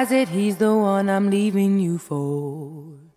has it he's the one I'm leaving you for.